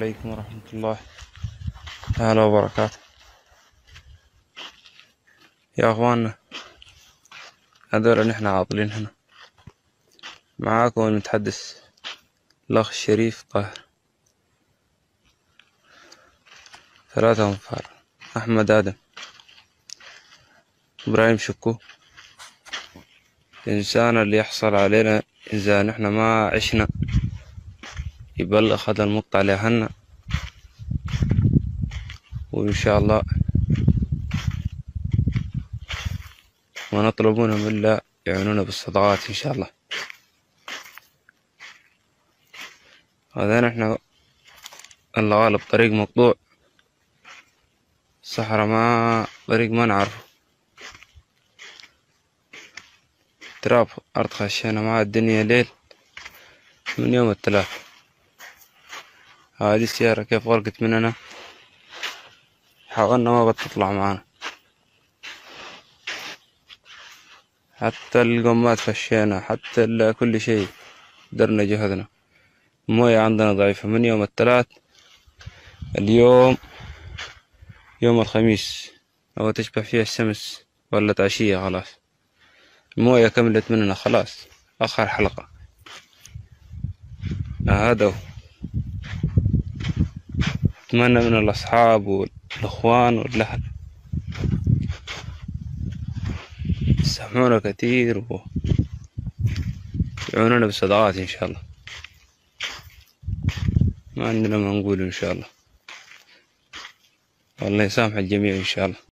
عليكم ورحمة الله تعالى وبركاته. يا أخواننا هذول نحن عاطلين هنا. معاكم المتحدث الأخ الشريف طاهر. ثلاثة أنفار. أحمد آدم. إبراهيم شكو. الانسان اللي يحصل علينا إذا نحن ما عشنا يبلغ هذا المقطع لأهلنا وإن شاء الله ما نطلب منهم إلا يعينونا بالصدقات إن شاء الله. هذا نحن الغالب طريق مقطوع. صحراء ما طريق ما نعرفه. تراب أرض خشينا مع الدنيا ليل. من يوم الثلاث. هذه السيارة كيف غرقت مننا حاولنا ما بتطلع معانا. حتى القمات فشينا حتى كل شيء. درنا جهدنا. الموية عندنا ضعيفة. من يوم الثلاث اليوم يوم الخميس. أو تشبه فيها الشمس ولت عشية خلاص. الموية كملت مننا خلاص. آخر حلقة. هذا هو. أتمنى من الأصحاب والإخوان والأهل يسامحونا كتير و يعونونا بالصدقات إن شاء الله. ما عندنا ما نقول إن شاء الله. والله يسامح الجميع إن شاء الله.